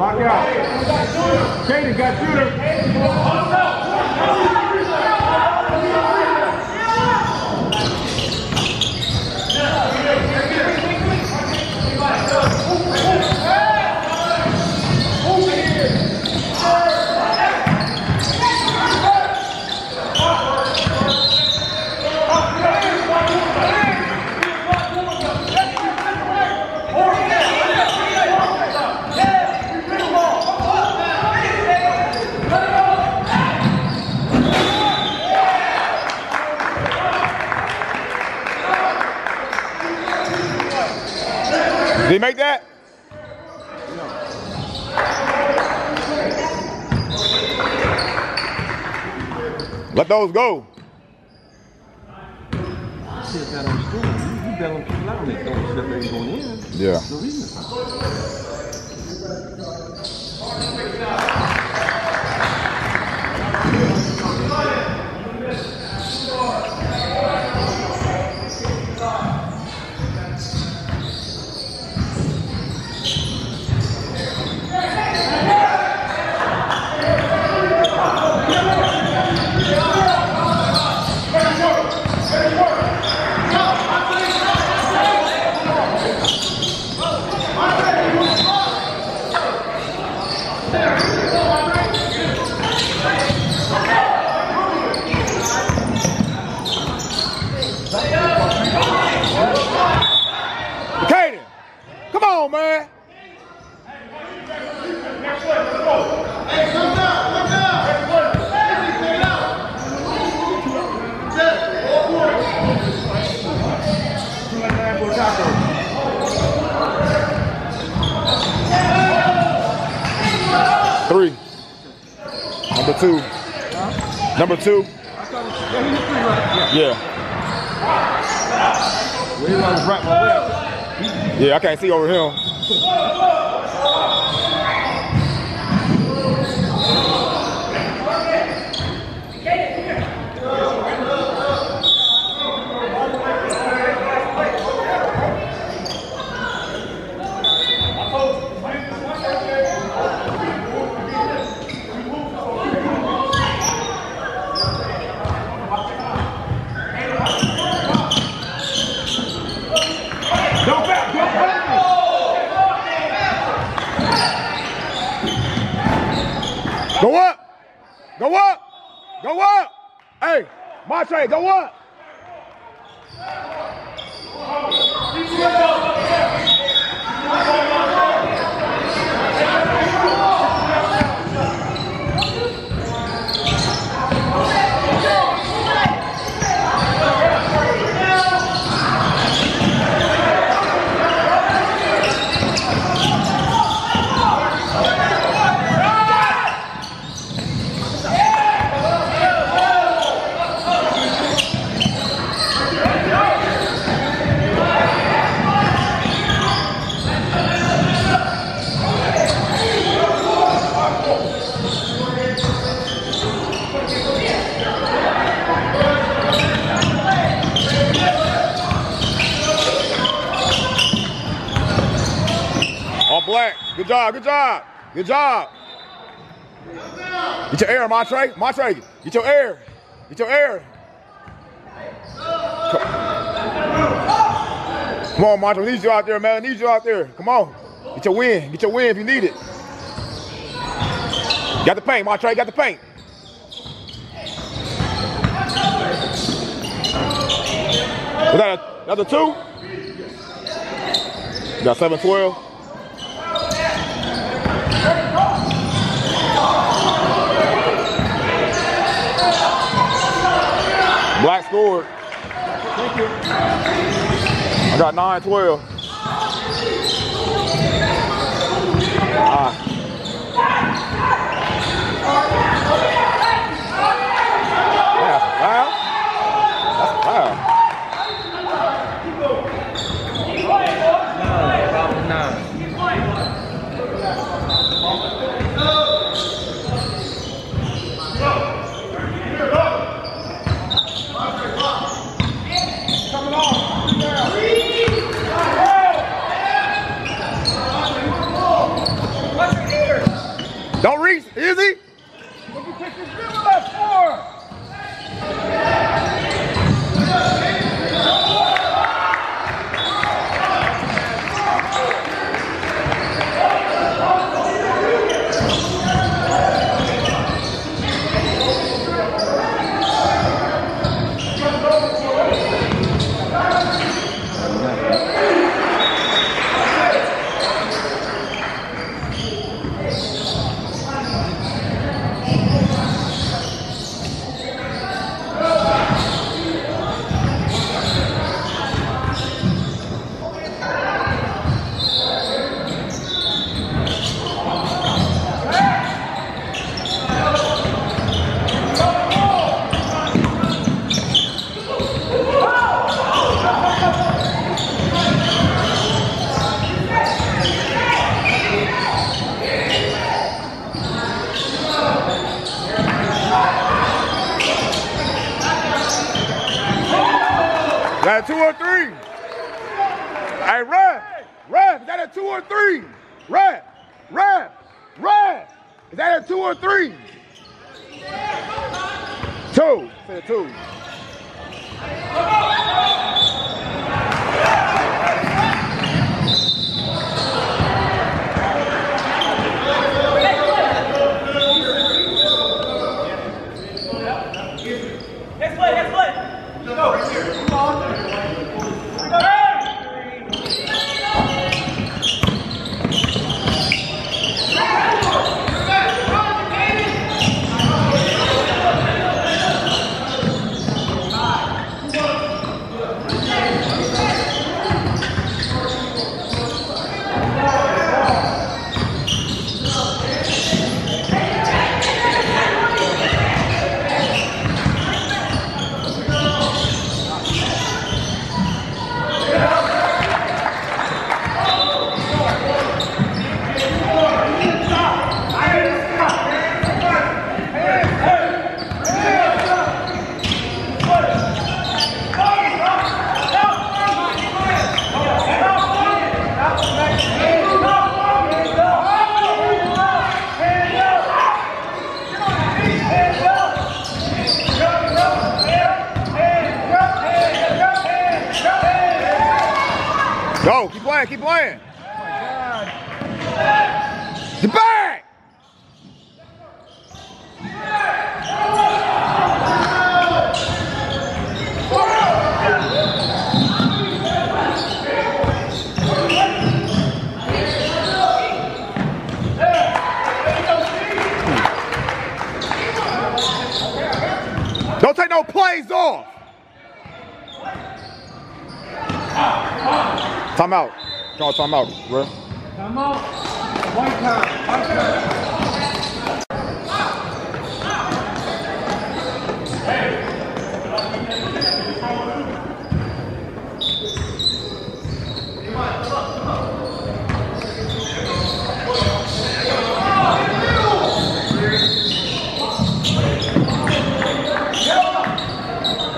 lock out. Kaden got shooter. Did he make that? Let those go. I said that on school. You, you out that ain't going in. Yeah. No reason to foul. Hey, two. Number two. I thought it, yeah, he hit three, right? Yeah. Yeah. Well, he was right my way. Yeah, I can't see over him. Don't back, don't back. Go up. Go up. Go up. Hey, Montre, go up. All black. Good job. Good job. Good job. Get your air, Montre. Montre, get your air. Get your air. Come on, Montre. We need you out there, man. I need you out there. Come on. Get your win. Get your win if you need it. Got the paint, Montre. Got the paint. Was that another two? You got 7 Black scored. I got 9 12. Ah a foul. That's a foul. Nine. Don't reach. Easy. Got a two or three. Hey, ref, ref, is that a two or three? Ref, ref, ref, is that a two or three? Two. Say a two. Time out. Time out. One time. One time.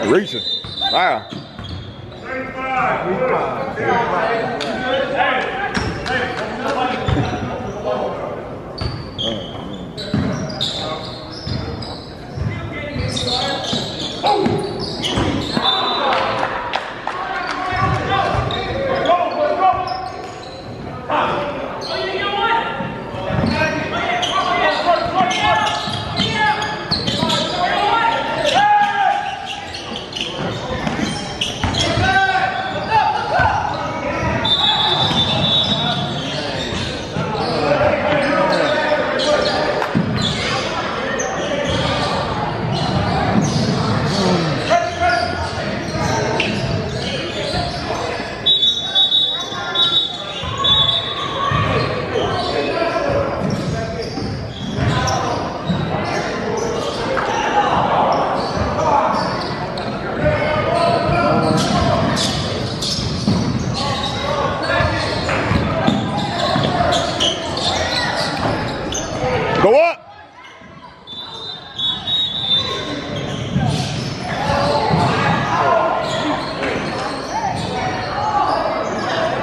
Reaching. Wow. 35. 35. 35.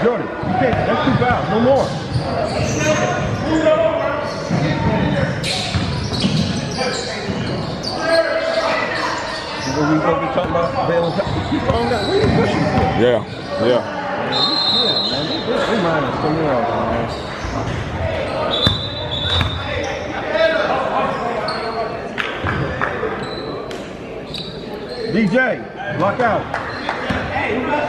Jordan, you can't. That's two fouls. No more. What we gonna be talking about? Valentine. Keep on that. What are you pushing for? Yeah, yeah. Yeah, man. They, they, they mind us somewhere else, man. DJ, lock out. Hey, who got shooter?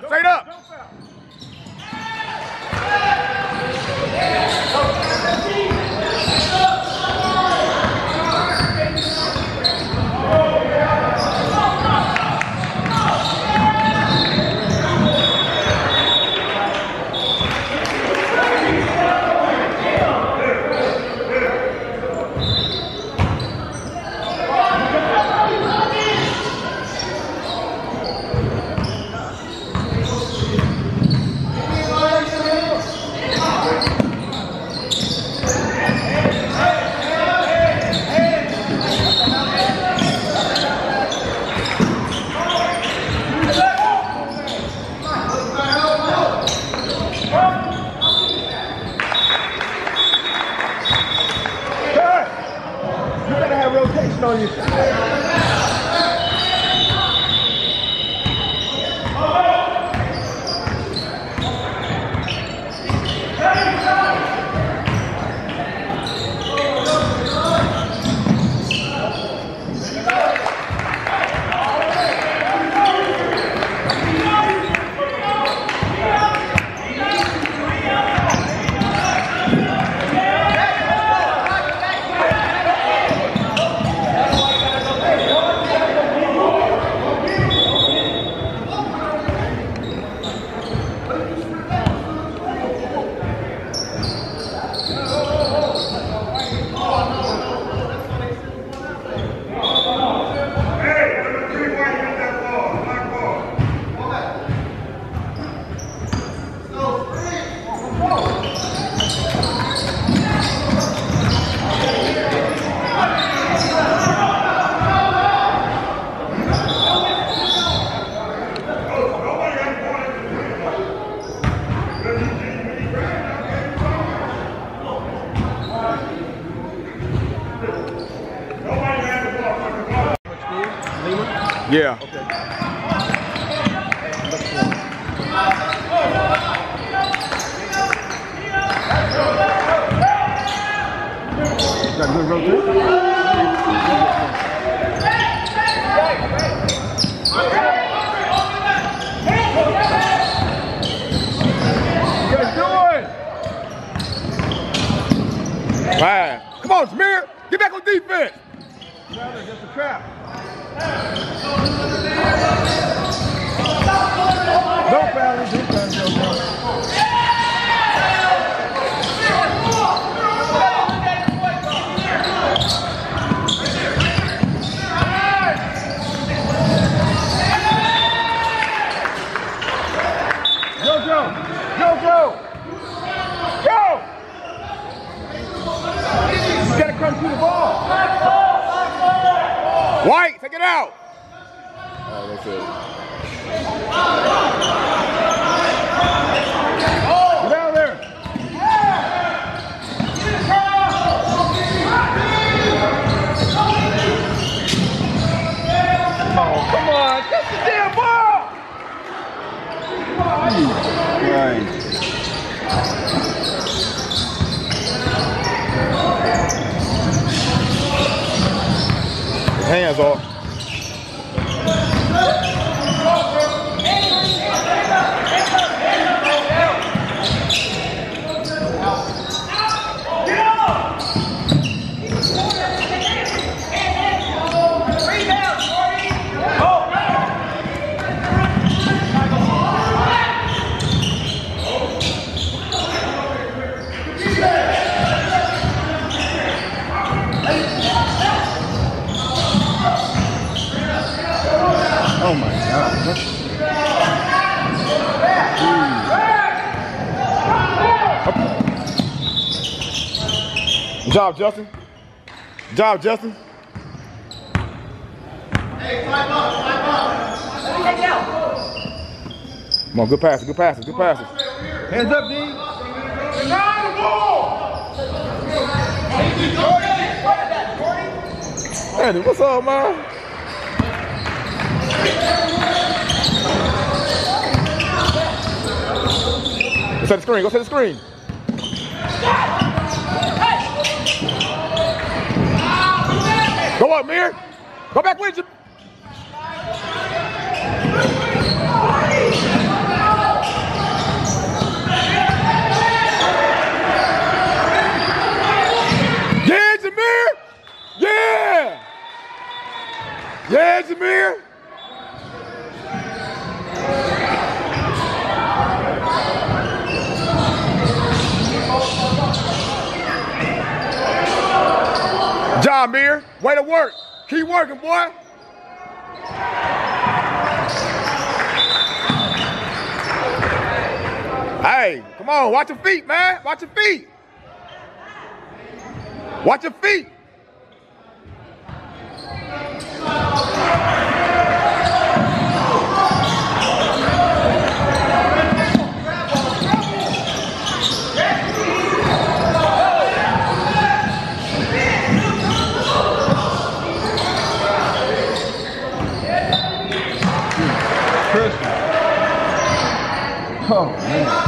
Jojo! Jojo! Go! You gotta come through the ball. White, take it out. Oh, that's it. Get down there. Oh, come on. Catch the damn ball. Right. Hands off. Oh my God. That's- Good job, Justin. Good job, Justin. Come on, good passes, good passes, good passes. Hands up, D. Andy, what's up, man? Go to the screen, go to the screen. Go up, Mir. Go back with you. Yeah, Jameer. Yeah. Yeah, Jameer. Job, Mir. Way to work. Keep working, boy. Hey, come on. Watch your feet, man. Watch your feet. Watch your feet. Oh, man.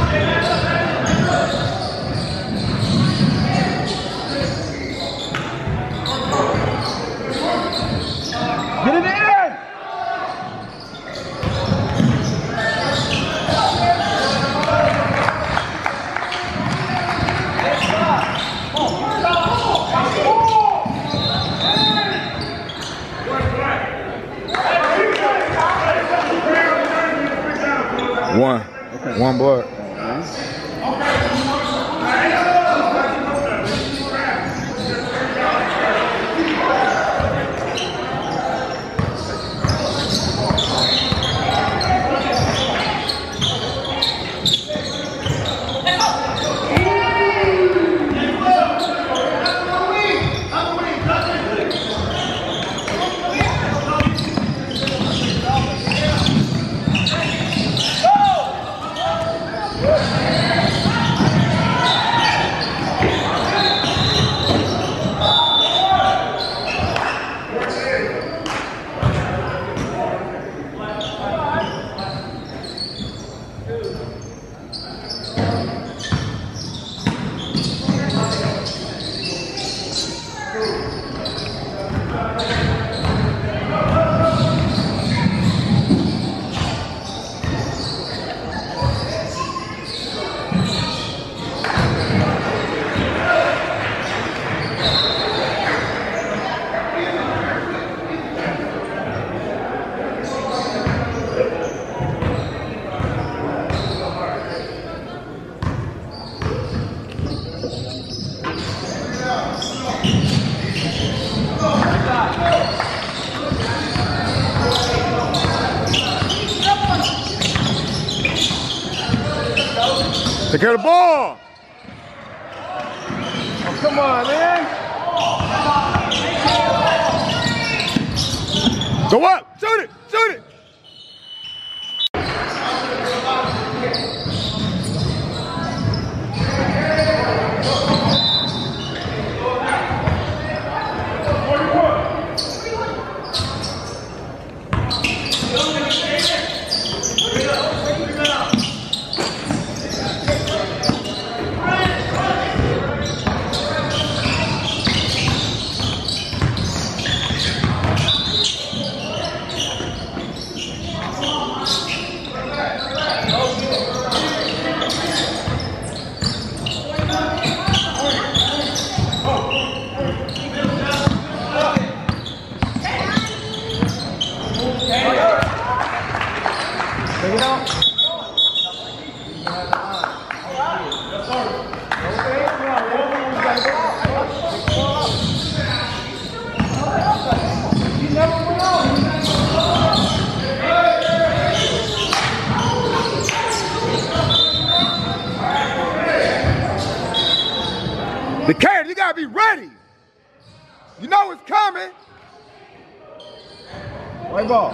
One blood. Go up. Shoot it. Shoot it out. The carrot, you gotta be ready. You know it's coming. White ball.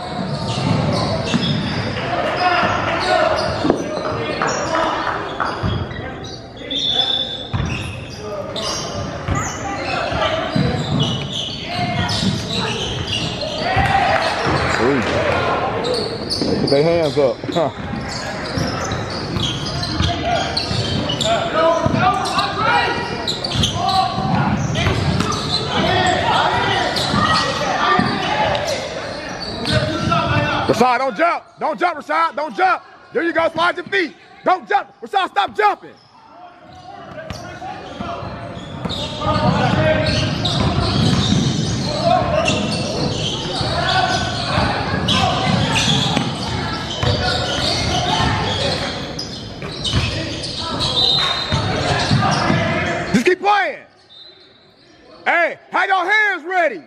Put their hands up. Huh. Rashad, don't jump. Don't jump, Rashad. Don't jump. There you go. Slide your feet. Don't jump. Rashad, stop jumping. Just keep playing. Hey, have your hands ready.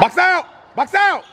Box out. Box out.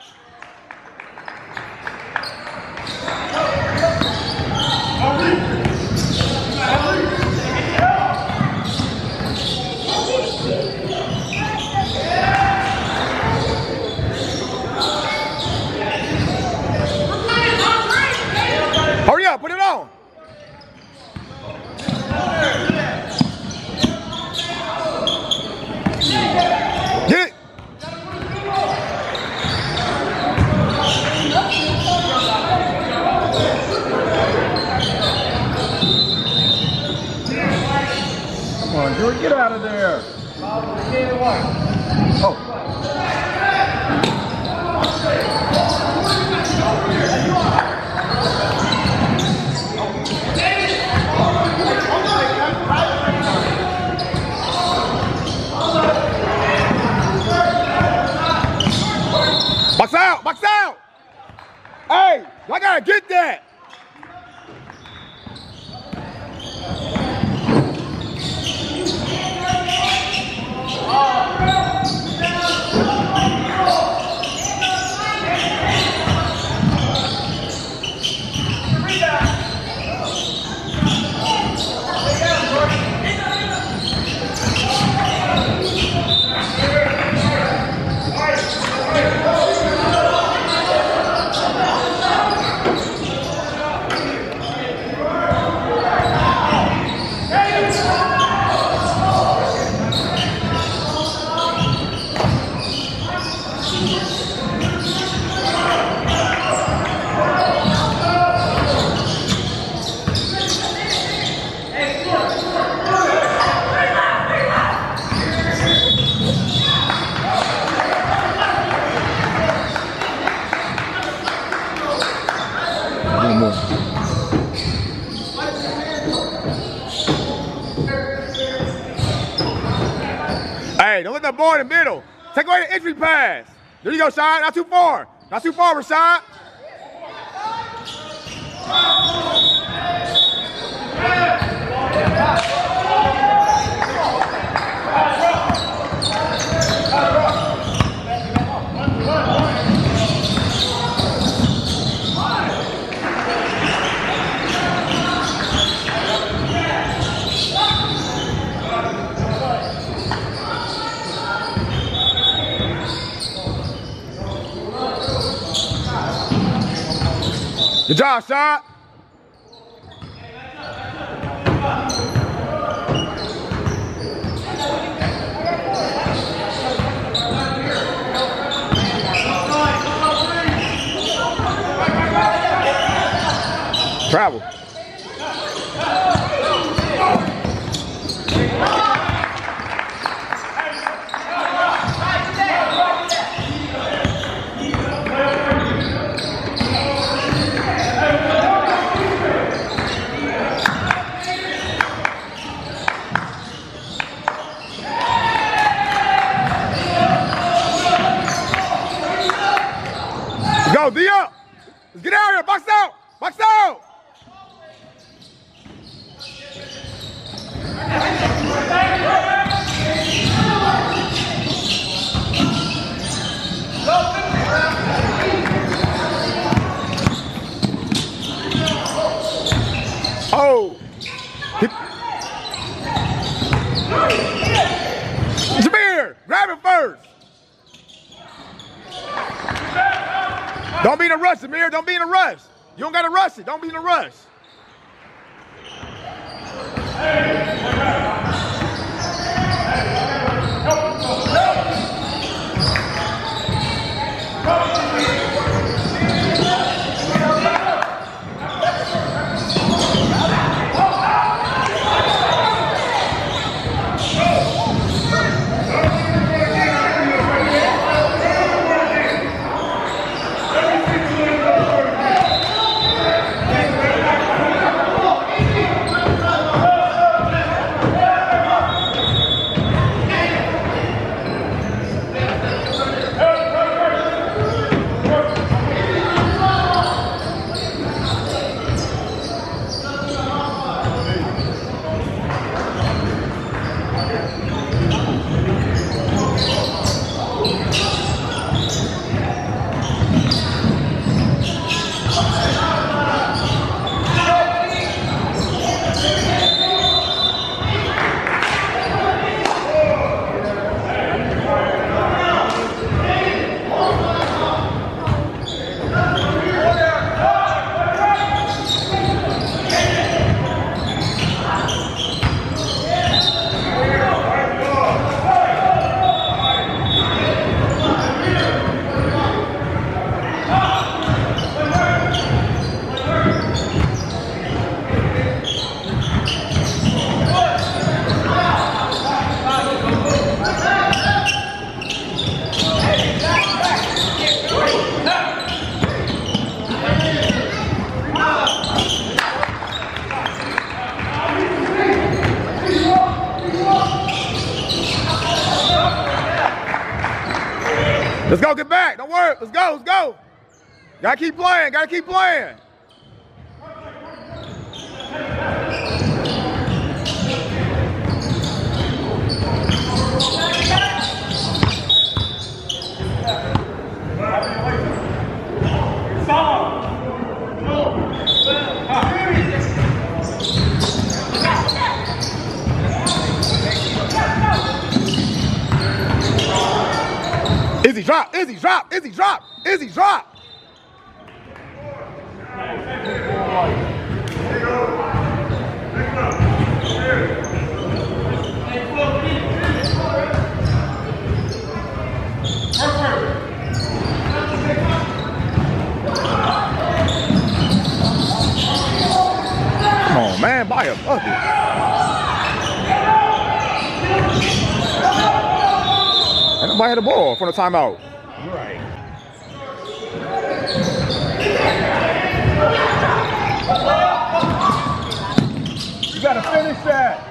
There you go, Shad. Not too far. Not too far, Rashad. Good job, shot. Travel. first Don't be in a rush, Amir. Don't be in a rush. You don't got to rush it. Don't be in a rush. Hey. Gotta keep playing, gotta keep playing. Izzy, drop, Izzy, drop, Izzy, drop, Izzy, drop. Man, buy a bucket. Ain't nobody had the ball from the timeout. Right. You gotta finish that.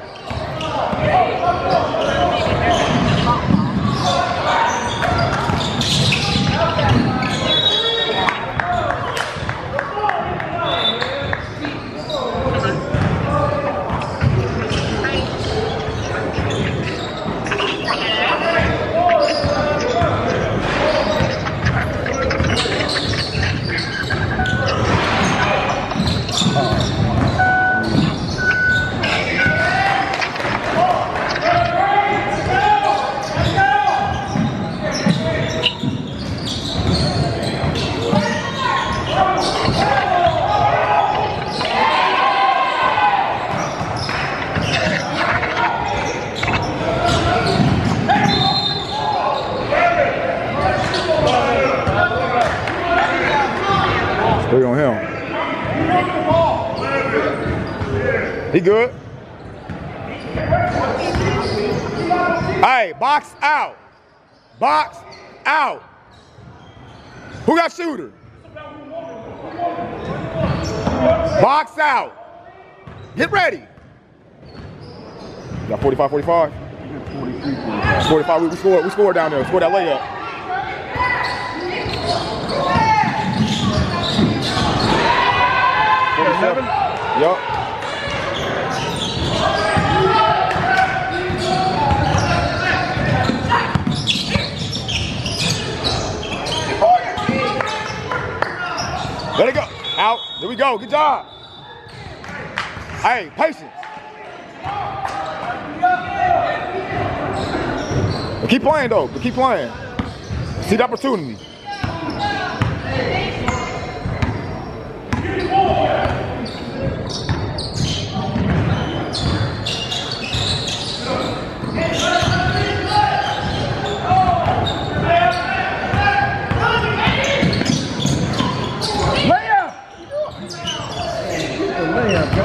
Good. Hey, box out. Box out. Who got shooter? Box out. Get ready. Got 45, 45? 45, we, we scored, we scored down there. Scored that layup. Yup. Let it go. Out. There we go. Good job. Hey, patience. But keep playing though. But keep playing. See the opportunity. Layup. Layup, bro.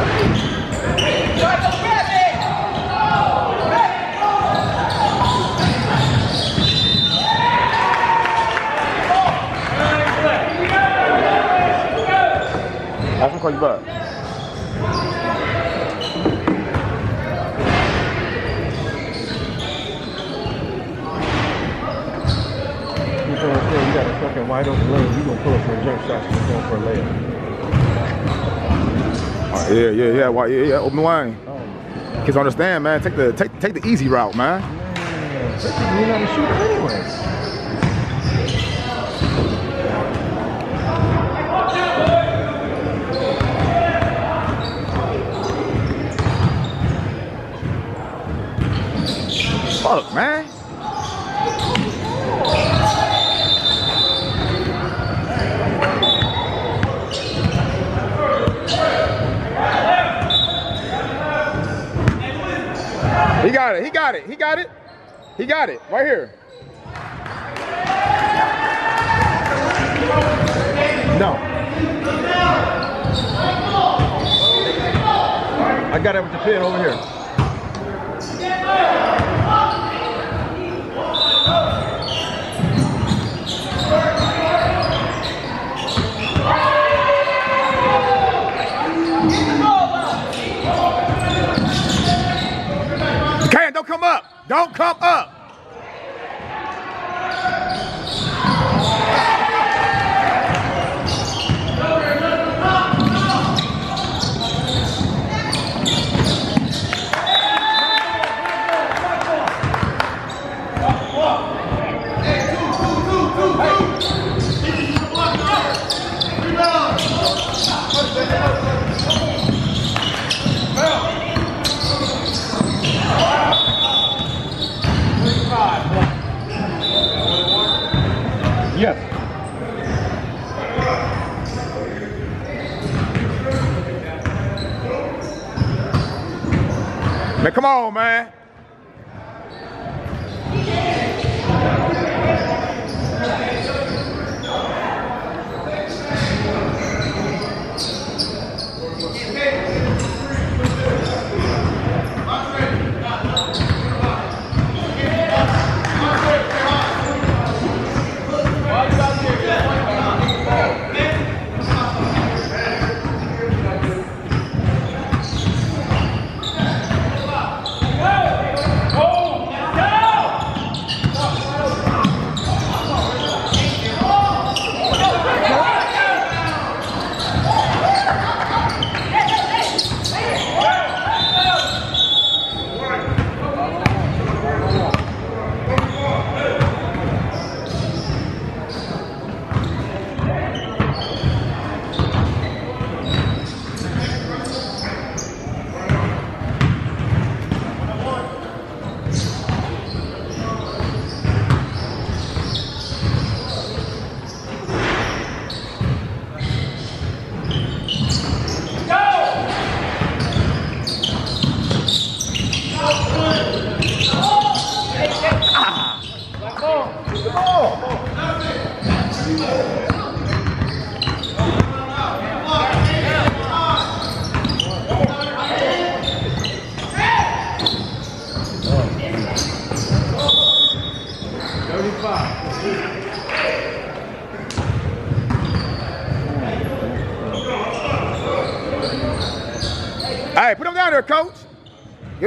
Have him call you back. You know what I'm saying? You got a fucking wide open lane. You gonna pull up for a jump shot. You going for a layup. Uh, yeah, yeah. Open line. Oh, Kids understand, man. Take the take take the easy route, man. anyway. Fuck, man. He got it. He got it. He got it. He got it. Right here. No. I got it with the pin over here. Can't. Don't come up. Don't come up. Man, come on, man.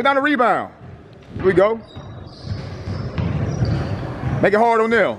Down the rebound. Here we go. Make it hard on them.